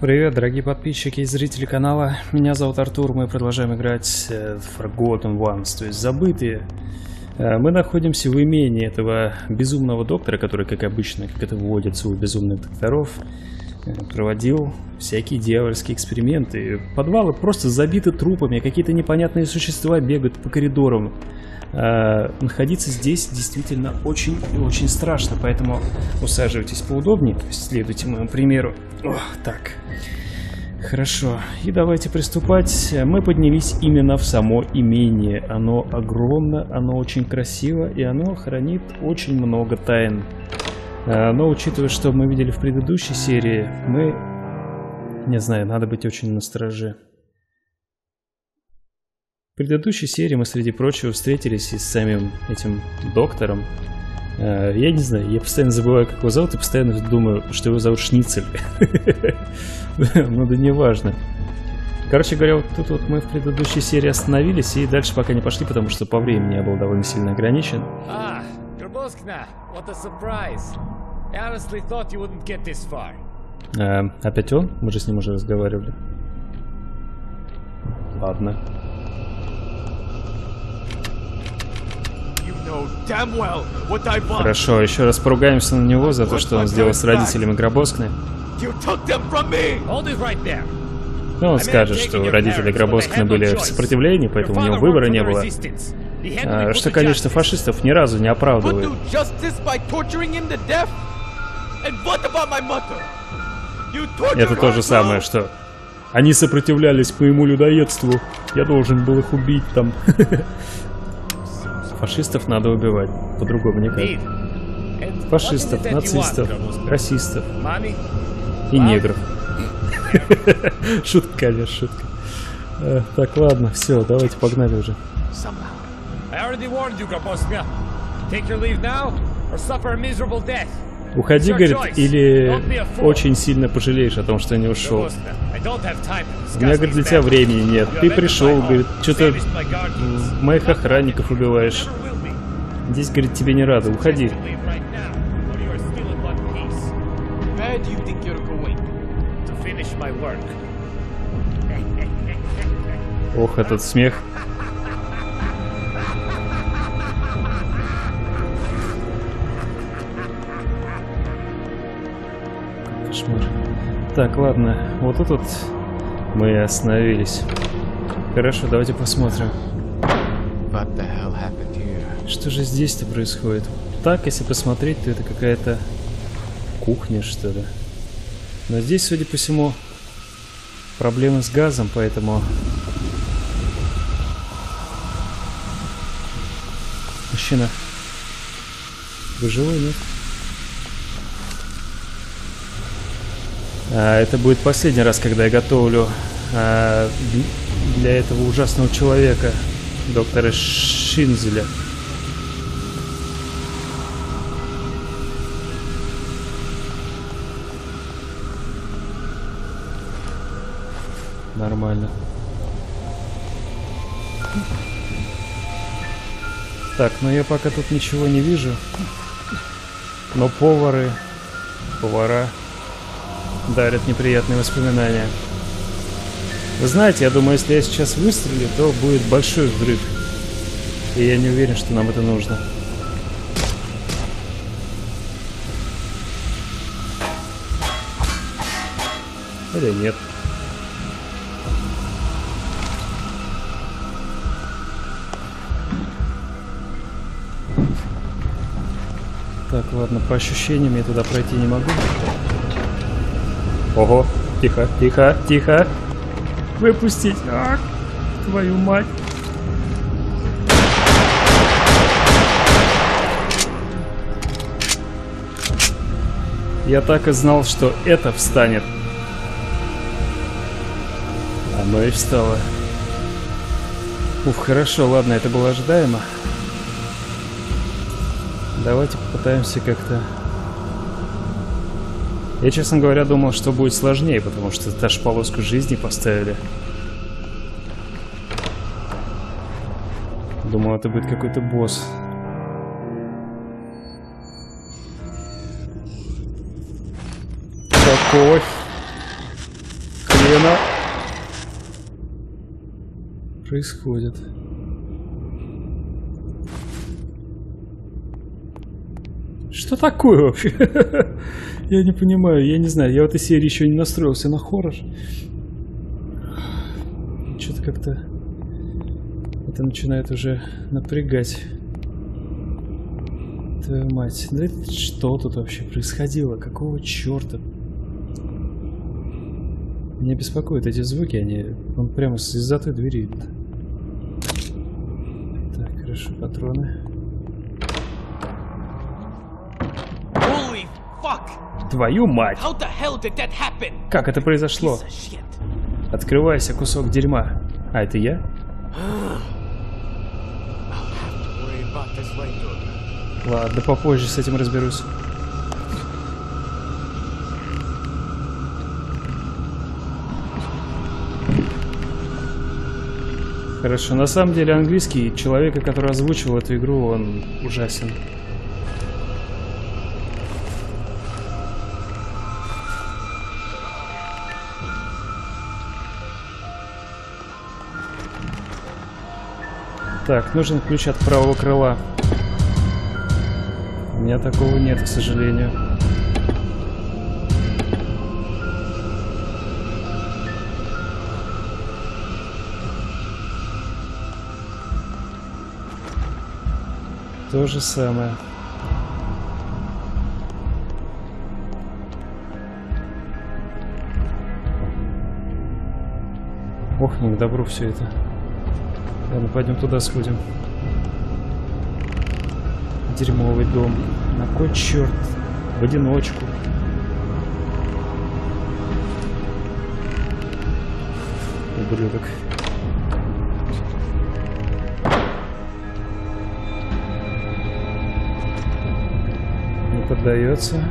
Привет, дорогие подписчики и зрители канала. Меня зовут Артур, мы продолжаем играть э, Forgotten Ones, то есть забытые. Э, Мы находимся в имении этого безумного доктора, который, как обычно, как это водится у безумных докторов, проводил всякие дьявольские эксперименты. Подвалы просто забиты трупами, какие-то непонятные существа бегают по коридорам. Э, Находиться здесь действительно очень и очень страшно, поэтому усаживайтесь поудобнее, следуйте моему примеру. Ох, так. Хорошо, и давайте приступать. Мы поднялись именно в само имение. Оно огромно, оно очень красиво, и оно хранит очень много тайн. Э, Но учитывая, что мы видели в предыдущей серии, мы... Не знаю, надо быть очень настороже. В предыдущей серии мы, среди прочего, встретились и с самим этим доктором. Э, Я не знаю, я постоянно забываю, как его зовут, и постоянно думаю, что его зовут Шницель. Ну да не важно. Короче говоря, вот тут вот мы в предыдущей серии остановились и дальше пока не пошли, потому что по времени я был довольно сильно ограничен. Ah, Gorboskna, what a surprise. I honestly thought you wouldn't get this far. Э, опять он? Мы же с ним уже разговаривали. Ладно. You know damn well what I want. Хорошо, еще раз поругаемся на него за то, что он сделал с родителями Гробоскны. You took them from me. Hold it right there. Ну, он скажет, что родители Гробоскны были в сопротивлении, поэтому у него выбора не было. А, Что, конечно, фашистов ни разу не оправдывает. Это то же самое, что они сопротивлялись моему людоедству. Я должен был их убить там. Фашистов надо убивать. По-другому никак. Фашистов, нацистов, расистов и негров. Шутка, конечно, шутка. Э, Так, ладно, все, давайте погнали уже. I already warned you, Gorboskna. Take your leave now or suffer a miserable death. Уходи, говорит, или очень сильно пожалеешь о том, что не ушел. У меня, говорит, для тебя времени нет. Ты пришел, говорит, что-то моих охранников убиваешь. Здесь, говорит, тебе не рады. Уходи. Leave right now, Так, ладно. Вот тут вот мы и остановились. Хорошо, давайте посмотрим. Что же здесь-то происходит? Так, если посмотреть, то это какая-то кухня, что ли. Но здесь, судя по всему, проблемы с газом, поэтому... Мужчина, вы живой, нет? Это будет последний раз, когда я готовлю а, для этого ужасного человека, доктора Шинзеля. Нормально. Так, ну я пока тут ничего не вижу. Но повары, повара дарят неприятные воспоминания. Вы знаете, я думаю, если я сейчас выстрелю, то будет большой взрыв. И я не уверен, что нам это нужно. Или нет. Так, ладно, по ощущениям я туда пройти не могу. Ого, тихо, тихо, тихо. Выпустить. Ах, твою мать. Я так и знал, что это встанет. Оно и встало. Уф, хорошо, ладно, это было ожидаемо. Давайте попытаемся как-то... Я, честно говоря, думал, что будет сложнее, потому что даже полоску жизни поставили. Думал, это будет какой-то босс. Какой? Хрена? Происходит. Что такое вообще? я не понимаю, я не знаю. Я в этой серии еще не настроился на хоррор. Что-то как-то это начинает уже напрягать. Твою мать. Да это что тут вообще происходило? Какого черта? Меня беспокоят эти звуки, они... Он прямо из-за той двери. Так, хорошо, патроны. Твою мать! Как это произошло? Открывайся, кусок дерьма. А, это я? Ладно, попозже с этим разберусь. Хорошо, на самом деле английский человека, который озвучил эту игру, он ужасен. Так, нужен ключ от правого крыла. У меня такого нет, к сожалению. То же самое. Ох, не к добру все это. Ладно, пойдем туда сходим. Дерьмовый дом. На кой черт? В одиночку. Ублюдок. Не поддается.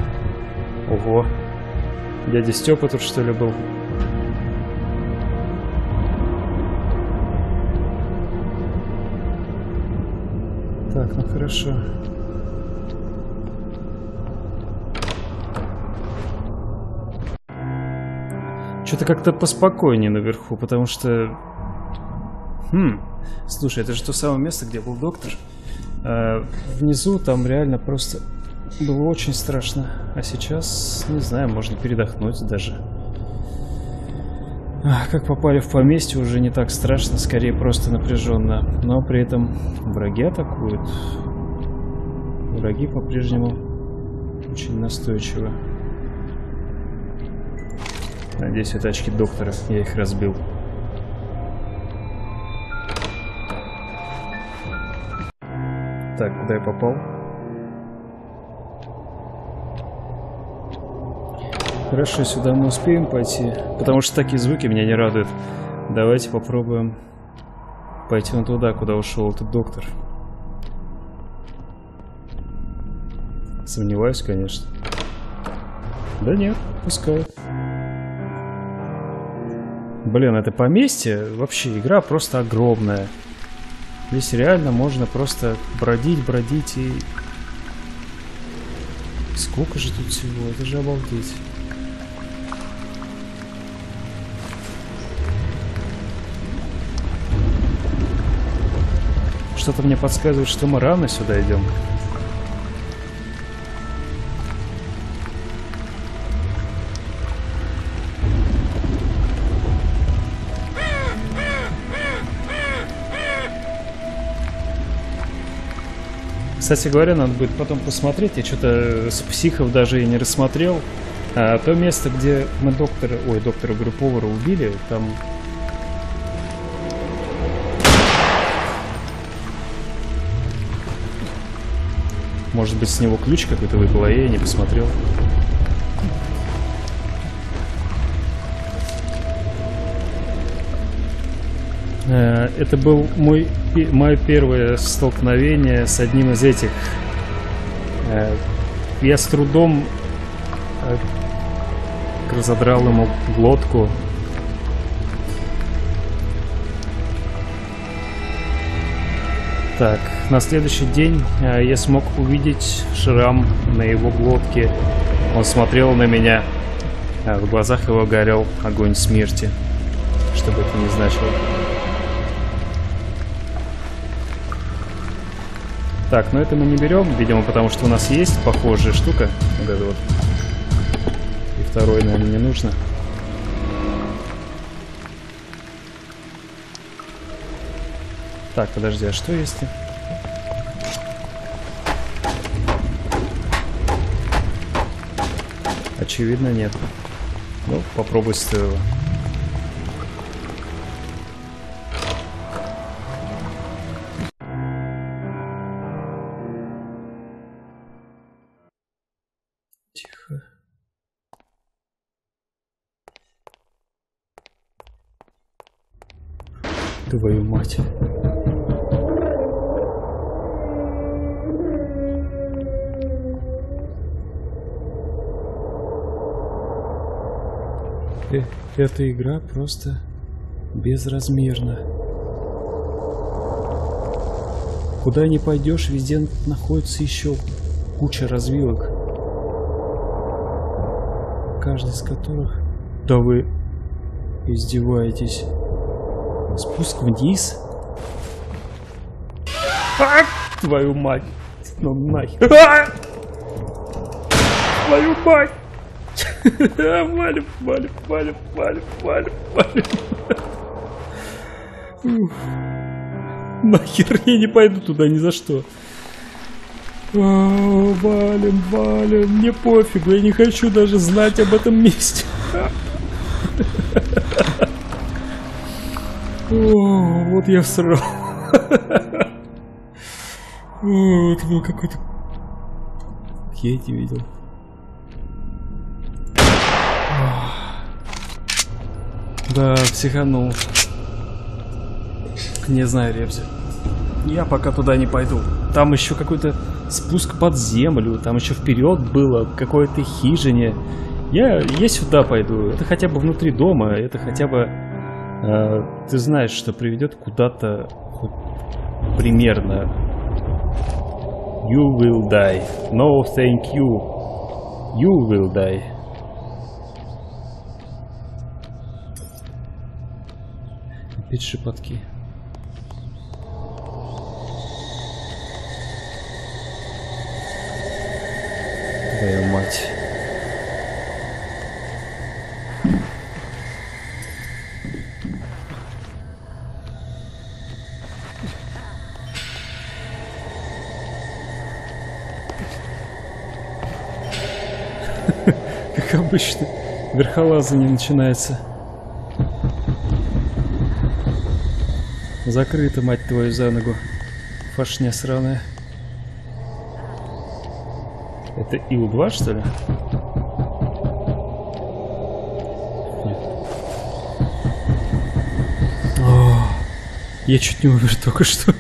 Ого. Дядя Степа тут что ли был? Так, ну хорошо. Что-то как-то поспокойнее наверху, потому что... Хм, слушай, это же то самое место, где был доктор. А, внизу там реально просто было очень страшно. А сейчас, не знаю, можно передохнуть даже. Как попали в поместье, уже не так страшно, скорее просто напряженно. Но при этом враги атакуют. Враги по-прежнему очень настойчивы. Надеюсь, это очки доктора. Я их разбил. Так, куда я попал? Хорошо, сюда мы успеем пойти, потому что такие звуки меня не радуют. Давайте попробуем пойти вон туда, куда ушел этот доктор. Сомневаюсь, конечно. Да нет, пускай. Блин, это поместье, вообще игра просто огромная. Здесь реально можно просто бродить, бродить и... Сколько же тут всего, это же обалдеть. Что-то мне подсказывает, что мы рано сюда идем. Кстати говоря, надо будет потом посмотреть. Я что-то с психов даже и не рассмотрел. А, то место, где мы доктора, ой, доктора, говорю, повара убили, там Может быть, с него ключ какой-то выпал, а я не посмотрел. Э, Это был мой, мое первое столкновение с одним из этих. Э, Я с трудом э, разодрал ему глотку. Так, на следующий день э, я смог увидеть шрам на его глотке. Он смотрел на меня. А в глазах его горел огонь смерти. Что бы это ни значило. Так, но это мы не берем, видимо, потому что у нас есть похожая штука. Вот это вот. И второй, наверное, не нужно. Так, подожди, а что если... Очевидно, нет. Ну, попробуй стоило. Тихо. Твою мать. Э, эта игра просто безразмерна. Куда ни пойдешь, везде находится еще куча развилок. Каждый из которых... Да вы издеваетесь. Спуск вниз? А, твою мать! Ну нахер! А! Твою мать! Валим, валим, валим, валим, валим, валим. Нахер я не пойду туда ни за что. О, валим, валим, мне пофигу, я не хочу даже знать об этом месте. О, вот я всрал. О, это был какой-то... Я эти видел. Да, психанул. Не знаю, Ребзи. Я пока туда не пойду. Там еще какой-то спуск под землю, там еще вперед было, к какой-то хижине. Я, я сюда пойду. Это хотя бы внутри дома, это хотя бы... Э, ты знаешь, что приведет куда-то примерно. You will die. No, thank you. You will die. Опять шепотки. Твою мать. Как обычно, верхолазание начинается. Закрыто, мать твою, за ногу. Фашня сраная. Это Ил-2, что ли? Нет. О, я чуть не умер только что.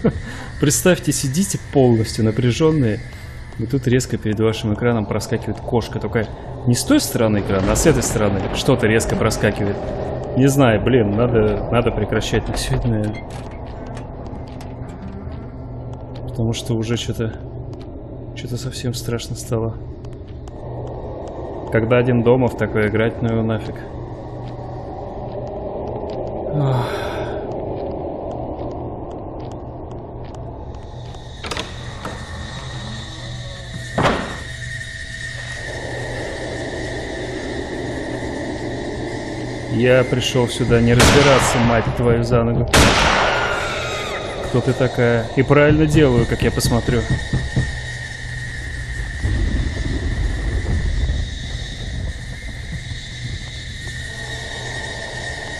Представьте, сидите полностью напряженные, и тут резко перед вашим экраном проскакивает кошка. Только не с той стороны экрана, а с этой стороны что-то резко проскакивает. Не знаю, блин, надо, надо прекращать так все это, наверное. Потому что уже что-то... Что-то совсем страшно стало. Когда один дома в такое играть, ну его нафиг. Я пришел сюда не разбираться, мать твою, за ногу. Кто ты такая? И правильно делаю, как я посмотрю.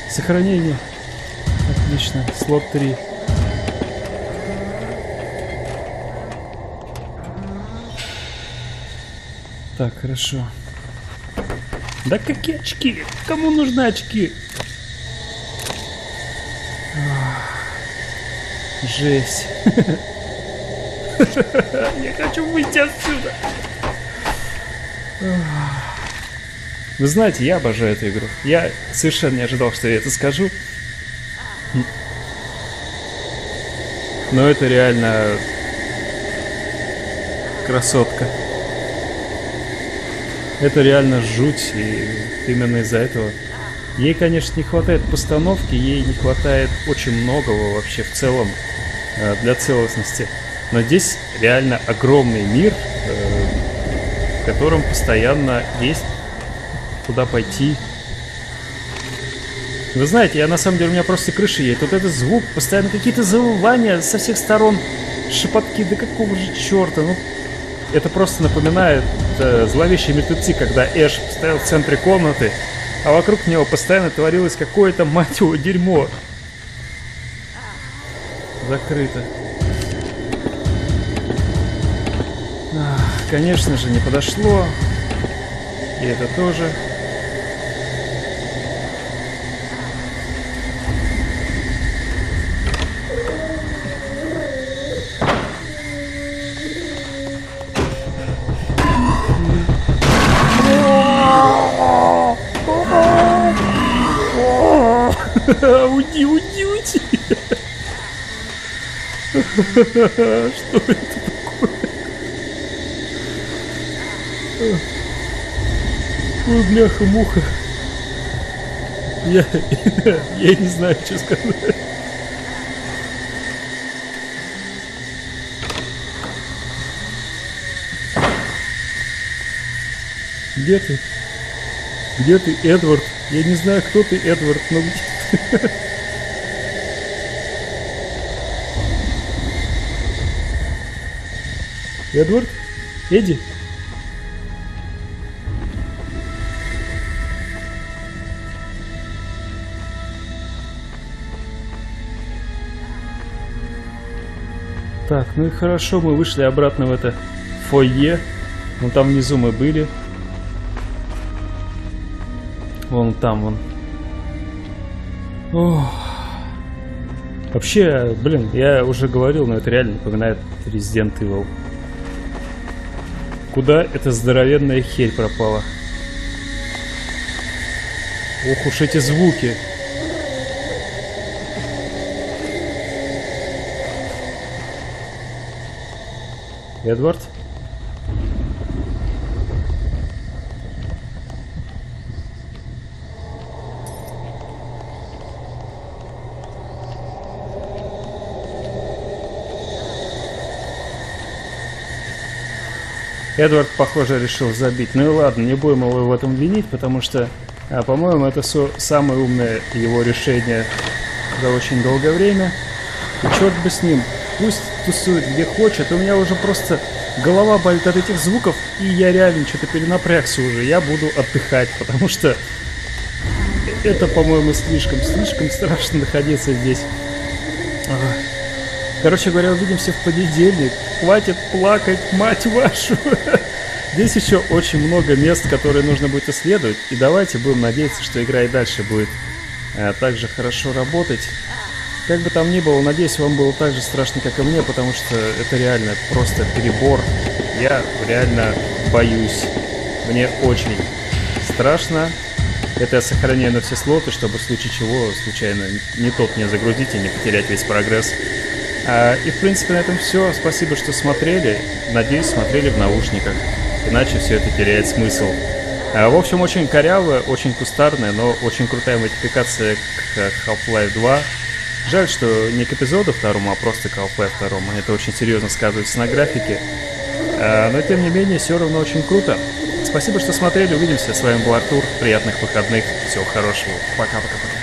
Сохранение. Отлично. Слот 3. Так, хорошо. Да какие очки? Кому нужны очки? Жесть. Я хочу выйти отсюда. Вы знаете, я обожаю эту игру. Я совершенно не ожидал, что я это скажу. Но это реально красотка. Это реально жуть, и именно из-за этого. Ей, конечно, не хватает постановки, ей не хватает очень многого вообще в целом э, для целостности. Но здесь реально огромный мир, э, в котором постоянно есть куда пойти. Вы знаете, я на самом деле, у меня просто крыша едет. Вот этот звук, постоянно какие-то завывания со всех сторон, шепотки, да какого же черта, ну... Это просто напоминает э, зловещие мертвецы, когда Эш стоял в центре комнаты, а вокруг него постоянно творилось какое-то, мать его, дерьмо. Закрыто. Ах, конечно же, не подошло. И это тоже. Уйди, уйди, уйди. Что это такое? Ой, бляха-муха. Я, я не знаю, что сказать. Где ты? Где ты, Эдвард? Я не знаю, кто ты, Эдвард, но где? Эдвард? Эдди? Так, ну и хорошо, мы вышли обратно в это фойе. Вон там внизу мы были. Вон там, вон. Ох. Вообще, блин, я уже говорил, но это реально напоминает Resident Evil. Куда эта здоровенная херь пропала? Ох уж эти звуки. Эдвард? Эдвард, похоже, решил забить. Ну и ладно, не будем его в этом винить, потому что, а, по-моему, это самое умное его решение за очень долгое время. И черт бы с ним, пусть тусует где хочет. У меня уже просто голова болит от этих звуков, и я реально что-то перенапрягся уже. Я буду отдыхать, потому что это, по-моему, слишком, слишком страшно находиться здесь. Ага. Короче говоря, увидимся в понедельник. Хватит плакать, мать вашу. Здесь еще очень много мест, которые нужно будет исследовать. И давайте будем надеяться, что игра и дальше будет э, так же хорошо работать. Как бы там ни было, надеюсь, вам было так же страшно, как и мне, потому что это реально просто перебор. Я реально боюсь. Мне очень страшно. Это я сохраняю на все слоты, чтобы в случае чего случайно не тот не загрузить и не потерять весь прогресс. А, и, в принципе, на этом все. Спасибо, что смотрели. Надеюсь, смотрели в наушниках. Иначе все это теряет смысл. А, в общем, очень корявая, очень кустарная, но очень крутая модификация к Half-Life 2. Жаль, что не к эпизоду второму, а просто к Half-Life 2. Это очень серьезно сказывается на графике. А, но, тем не менее, все равно очень круто. Спасибо, что смотрели. Увидимся. С вами был Артур. Приятных выходных. Всего хорошего. Пока-пока-пока.